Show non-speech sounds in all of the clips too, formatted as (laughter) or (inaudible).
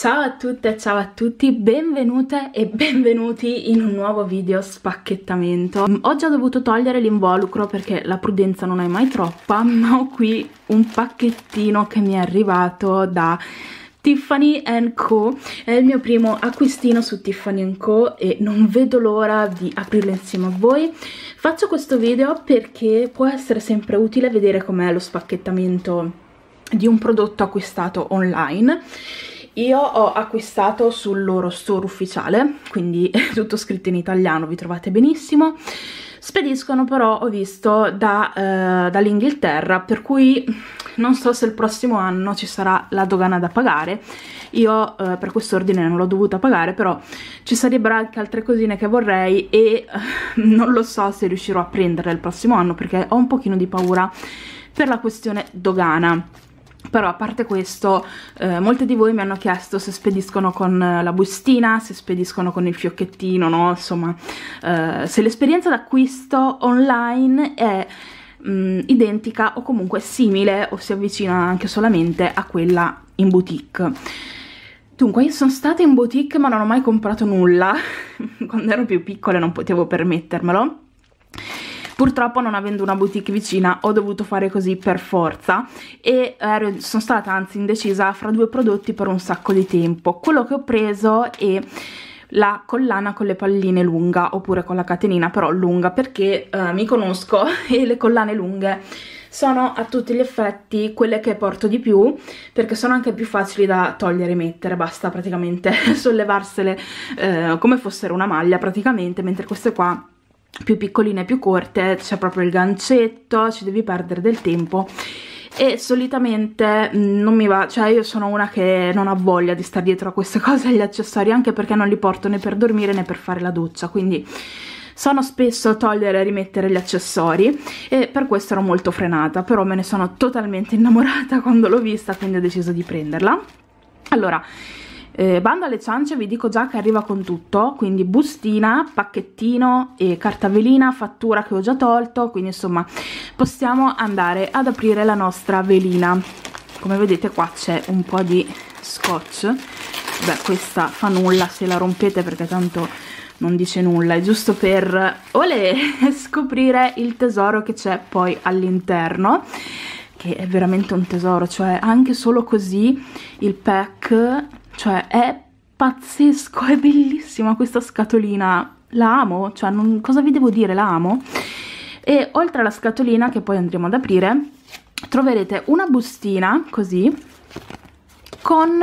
Ciao a tutte, ciao a tutti, benvenute e benvenuti in un nuovo video spacchettamento. Ho già dovuto togliere l'involucro perché la prudenza non è mai troppa, ma ho qui un pacchettino che mi è arrivato da Tiffany Co. È il mio primo acquistino su Tiffany Co e non vedo l'ora di aprirlo insieme a voi. Faccio questo video perché può essere sempre utile vedere com'è lo spacchettamento di un prodotto acquistato online io ho acquistato sul loro store ufficiale, quindi (laughs) è tutto scritto in italiano, vi trovate benissimo. Spediscono però, ho visto, da, eh, dall'Inghilterra, per cui non so se il prossimo anno ci sarà la dogana da pagare. Io eh, per quest'ordine non l'ho dovuta pagare, però ci sarebbero anche altre cosine che vorrei e eh, non lo so se riuscirò a prenderle il prossimo anno perché ho un pochino di paura per la questione dogana però a parte questo eh, molte di voi mi hanno chiesto se spediscono con la bustina, se spediscono con il fiocchettino, no? Insomma, eh, se l'esperienza d'acquisto online è mh, mm, identica o comunque simile o si avvicina anche solamente a quella in boutique. Dunque, io sono stata in boutique ma non ho mai comprato nulla, (laughs) quando ero più piccola non potevo permettermelo Purtroppo non avendo una boutique vicina ho dovuto fare così per forza e ero, sono stata anzi indecisa fra due prodotti per un sacco di tempo. Quello che ho preso è la collana con le palline lunga oppure con la catenina però lunga perché eh, mi conosco (laughs) e le collane lunghe sono a tutti gli effetti quelle che porto di più perché sono anche più facili da togliere e mettere basta praticamente (laughs) sollevarsele eh, come fossero una maglia praticamente mentre queste qua più piccoline e più corte c'è proprio il gancetto, ci devi perdere del tempo. E solitamente mm, non mi va, cioè io sono una che non ha voglia di stare dietro a queste (laughs) cose agli accessori anche perché non li porto né per dormire né per fare la doccia quindi sono spesso a togliere e rimettere gli accessori e per questo ero molto frenata però me ne sono totalmente innamorata (laughs) quando l'ho vista quindi ho deciso di prenderla. Allora eh, bando alle ciance vi dico già che arriva con tutto, quindi bustina, pacchettino e carta velina, fattura che ho già tolto, quindi insomma possiamo andare ad aprire la nostra velina. Come vedete qua c'è un po' di scotch, beh questa fa nulla se la rompete perché tanto non dice nulla, è giusto per olè, (laughs) scoprire il tesoro che c'è poi all'interno che è veramente un tesoro, cioè anche solo così il pack cioè, è pazzesco, (laughs) è bellissima questa scatolina. La amo, cioè, non, cosa vi devo dire, la amo. E oltre alla scatolina, che poi andremo ad aprire, troverete una bustina, così, con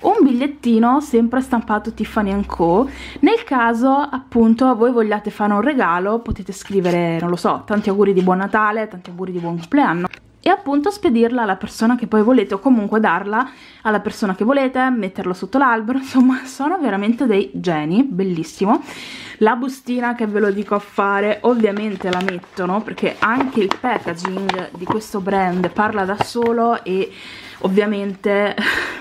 un bigliettino sempre stampato Tiffany Co. Nel caso appunto voi vogliate fare un regalo potete scrivere, non lo so, tanti auguri di buon Natale, tanti auguri di buon compleanno e appunto spedirla alla persona che poi volete o comunque darla alla persona che volete, metterlo sotto l'albero, (laughs) insomma sono veramente dei geni, bellissimo. La bustina che ve lo dico a fare ovviamente la mettono perché anche il packaging di questo brand parla da solo e ovviamente (laughs)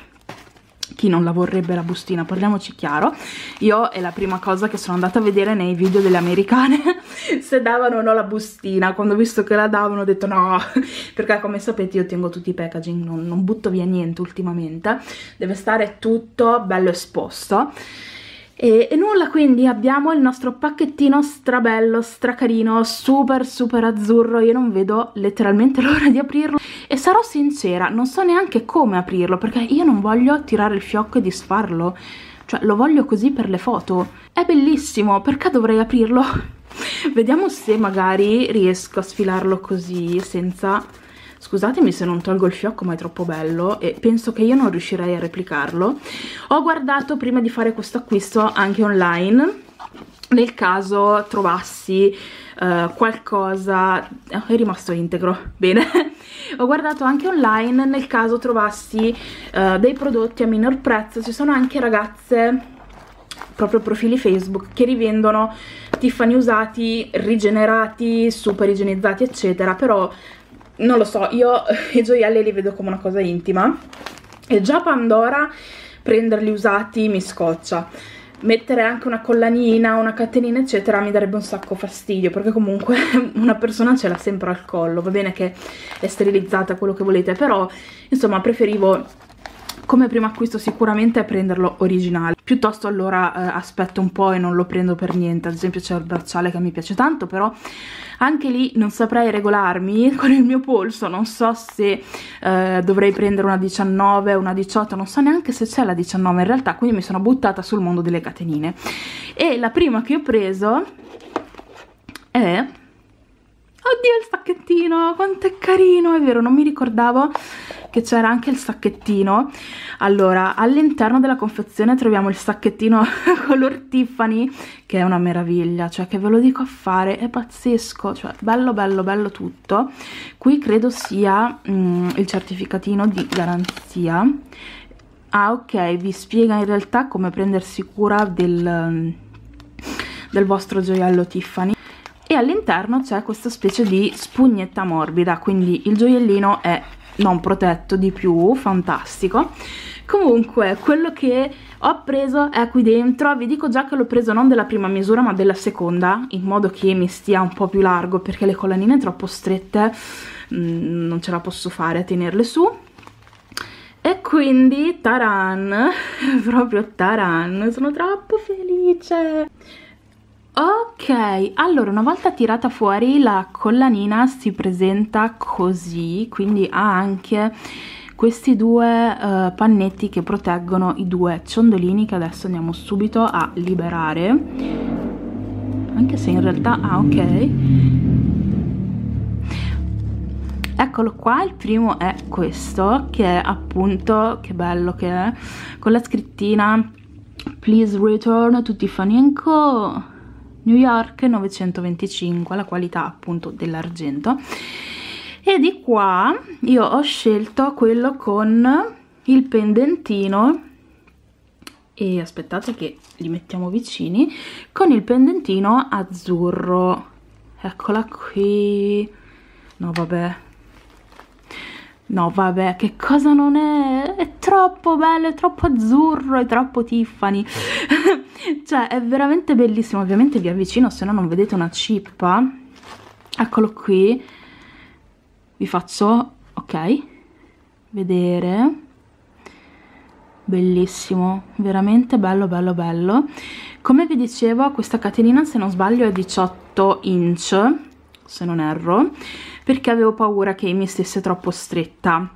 chi non la vorrebbe la bustina, parliamoci chiaro. Io è la prima cosa che sono andata a vedere nei video delle americane, (laughs) se davano o no la bustina. Quando ho visto che la davano ho detto no, (laughs) perché come sapete io tengo tutti i packaging, non, non butto via niente ultimamente. Deve stare tutto bello esposto. E, e, nulla, quindi abbiamo il nostro pacchettino strabello, stracarino, super super azzurro, io non vedo letteralmente (laughs) l'ora di aprirlo. E sarò sincera, non so neanche come aprirlo perché io non voglio tirare il fiocco e disfarlo, cioè lo voglio così per le foto, è bellissimo, perché dovrei aprirlo? (laughs) Vediamo se magari riesco a sfilarlo così senza Scusatemi se non tolgo il fiocco ma è troppo bello e penso che io non riuscirei a replicarlo. Ho guardato prima di fare questo acquisto anche online nel caso trovassi uh, qualcosa oh, è rimasto integro (laughs) bene ho guardato anche online nel caso trovassi uh, dei prodotti a minor prezzo ci sono anche ragazze proprio profili facebook che rivendono Tiffany usati rigenerati super igienizzati eccetera però non lo so, io (laughs) i gioielli li vedo come una cosa intima. E già Pandora prenderli usati mi scoccia. Mettere anche una collanina, una catenina eccetera mi darebbe un sacco fastidio perché comunque (laughs) una persona ce l'ha sempre al collo. Va bene che è sterilizzata quello che volete però insomma preferivo come primo acquisto sicuramente è prenderlo originale. Piuttosto allora eh, aspetto un po' e non lo prendo per niente. Ad esempio c'è il bracciale che mi piace tanto però anche lì non saprei regolarmi (laughs) con il mio polso. Non so se eh, dovrei prendere una 19 una 18 non so neanche se c'è la 19 in realtà quindi mi sono buttata sul mondo delle catenine. E la prima che ho preso è Oddio il sacchettino, quanto è carino, è vero, non mi ricordavo che c'era anche il sacchettino. Allora, all'interno della confezione troviamo il sacchettino (laughs) color Tiffany, che è una meraviglia, cioè che ve lo dico a fare, è pazzesco, cioè bello bello bello tutto. Qui credo sia mm, il certificatino di garanzia. Ah ok, vi spiega in realtà come prendersi cura del, del vostro gioiello Tiffany e all'interno c'è questa specie di spugnetta morbida, quindi il gioiellino è non protetto di più, fantastico. Comunque, quello che ho preso è qui dentro, vi dico già che l'ho preso non della prima misura ma della seconda, in modo che mi stia un po' più largo perché le collanine troppo strette mh, mm, non ce la posso fare a tenerle su. E quindi, taran, (laughs) proprio taran, sono troppo felice! Ok, allora una volta tirata fuori la collanina si presenta così, quindi ha anche questi due uh, pannetti che proteggono i due ciondolini che adesso andiamo subito a liberare, anche se in realtà, ah ok, eccolo qua il primo è questo che è appunto che bello che è con la scrittina please return to Tiffany Co New York 925 la qualità appunto dell'argento. E di qua io ho scelto quello con il pendentino e aspettate che li mettiamo vicini con il pendentino azzurro. Eccola qui. No vabbè No, vabbè, che cosa non è? È troppo bello, è troppo azzurro, è troppo Tiffany. (laughs) cioè, è veramente bellissimo. Ovviamente vi avvicino, se no non vedete una cippa. Eccolo qui. Vi faccio, ok, vedere. Bellissimo, veramente bello, bello, bello. Come vi dicevo, questa catenina, se non sbaglio, è 18 inch, se non erro perché avevo paura che mi stesse troppo stretta.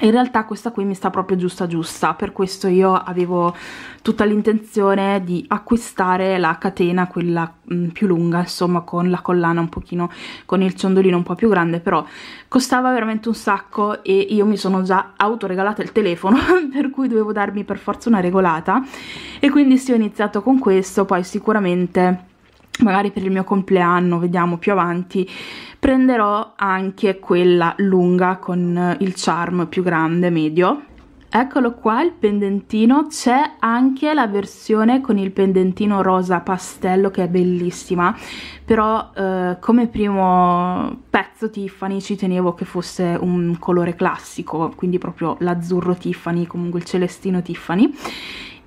In realtà questa qui mi sta proprio giusta giusta. Per questo io avevo tutta l'intenzione di acquistare la catena quella mh, mm, più lunga insomma con la collana un pochino con il ciondolino un po' più grande però costava veramente un sacco e io mi sono già autoregalata il telefono (laughs) per cui dovevo darmi per forza una regolata. E quindi sì ho iniziato con questo poi sicuramente magari per il mio compleanno, vediamo più avanti, prenderò anche quella lunga con il charm più grande, medio. Eccolo qua il pendentino, c'è anche la versione con il pendentino rosa pastello che è bellissima, però eh, come primo pezzo Tiffany ci tenevo che fosse un colore classico, quindi proprio l'azzurro Tiffany, comunque il celestino Tiffany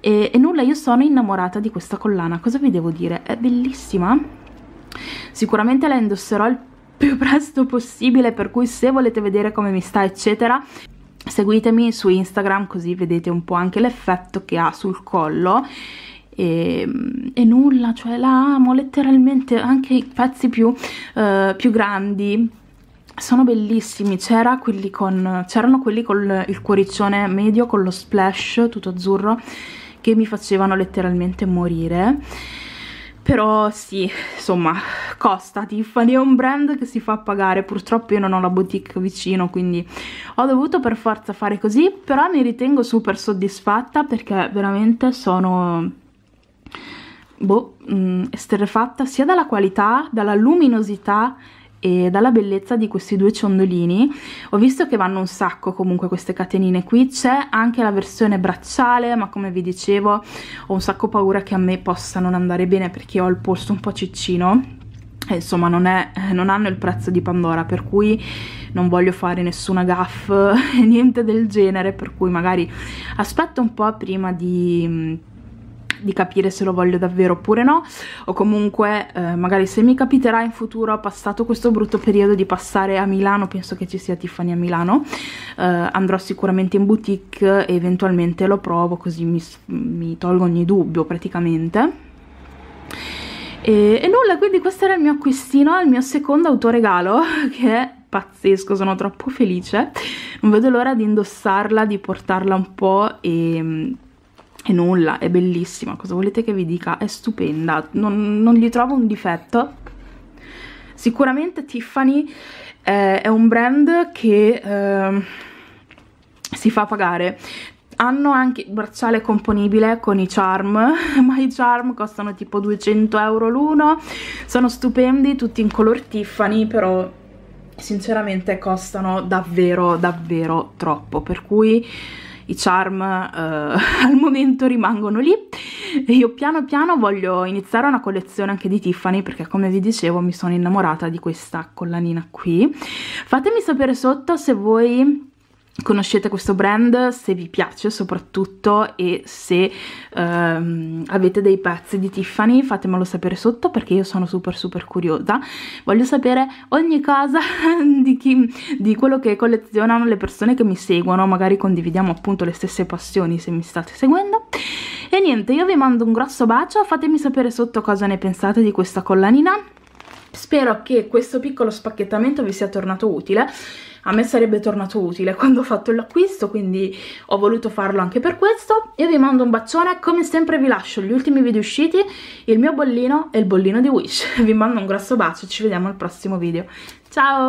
e, e nulla, io sono innamorata di questa collana, cosa vi devo dire? È bellissima, sicuramente la indosserò il più (laughs) presto possibile, per cui se volete vedere come mi sta eccetera, seguitemi su Instagram così vedete un po' anche l'effetto che ha sul collo. E, e, nulla, cioè la amo letteralmente, anche i pezzi più, uh, più grandi. Sono bellissimi, c'erano quelli con, il cuoriccione medio con lo splash tutto azzurro che mi facevano letteralmente morire. Però sì, insomma, costa, Tiffany. È un brand che si fa pagare, purtroppo io non ho la boutique vicino, quindi ho dovuto per forza fare così, però mi ritengo super soddisfatta perché veramente sono boh, mh, mm, esterrefatta sia dalla qualità, dalla luminosità e dalla bellezza di questi due ciondolini ho visto che vanno un sacco comunque queste catenine qui. C'è anche la versione bracciale ma come vi dicevo ho un sacco paura che a me possa non andare bene perché ho il polso un po' ciccino. E insomma non, è, non hanno il prezzo di Pandora per cui non voglio fare nessuna gaff (laughs) niente del genere per cui magari aspetto un po' prima di di capire se lo voglio davvero oppure no o comunque eh, magari se mi capiterà in futuro passato questo brutto periodo di passare a Milano penso che ci sia Tiffany a Milano eh, andrò sicuramente in boutique e eventualmente lo provo così mi, mi tolgo ogni dubbio praticamente e, e, nulla, quindi questo era il mio acquistino, il mio secondo autoregalo, (laughs) che è pazzesco, sono troppo felice. Non vedo l'ora di indossarla, di portarla un po' e, e nulla, è bellissima, cosa volete che vi dica? È stupenda, non, non gli trovo un difetto. Sicuramente Tiffany eh, è un brand che eh, si fa pagare. Hanno anche il bracciale componibile con i charm, (laughs) ma i charm costano tipo 200 euro l'uno, sono stupendi, tutti in color Tiffany, però sinceramente costano davvero davvero troppo, per cui i charm eh, (laughs) al momento rimangono lì. E io piano piano voglio iniziare una collezione anche di Tiffany perché come vi dicevo mi sono innamorata di questa collanina qui. Fatemi sapere sotto se voi conoscete questo brand, se vi piace soprattutto e se um, avete dei pezzi di Tiffany fatemelo sapere sotto perché io sono super super curiosa. Voglio sapere ogni cosa (laughs) di, chi, di quello che collezionano le persone che mi seguono magari condividiamo appunto le stesse passioni se mi state seguendo. E niente io vi mando un grosso bacio fatemi sapere sotto cosa ne pensate di questa collanina spero che questo piccolo spacchettamento vi sia tornato utile. A me sarebbe tornato utile (laughs) quando ho fatto l'acquisto quindi ho voluto farlo anche per questo. Io vi mando un bacione come sempre vi lascio gli ultimi video usciti il mio bollino e il bollino di Wish. (laughs) Vi mando un grosso bacio ci vediamo al prossimo video. Ciao